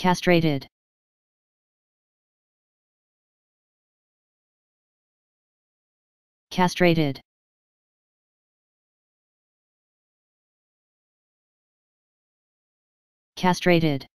castrated. Castrated. Castrated.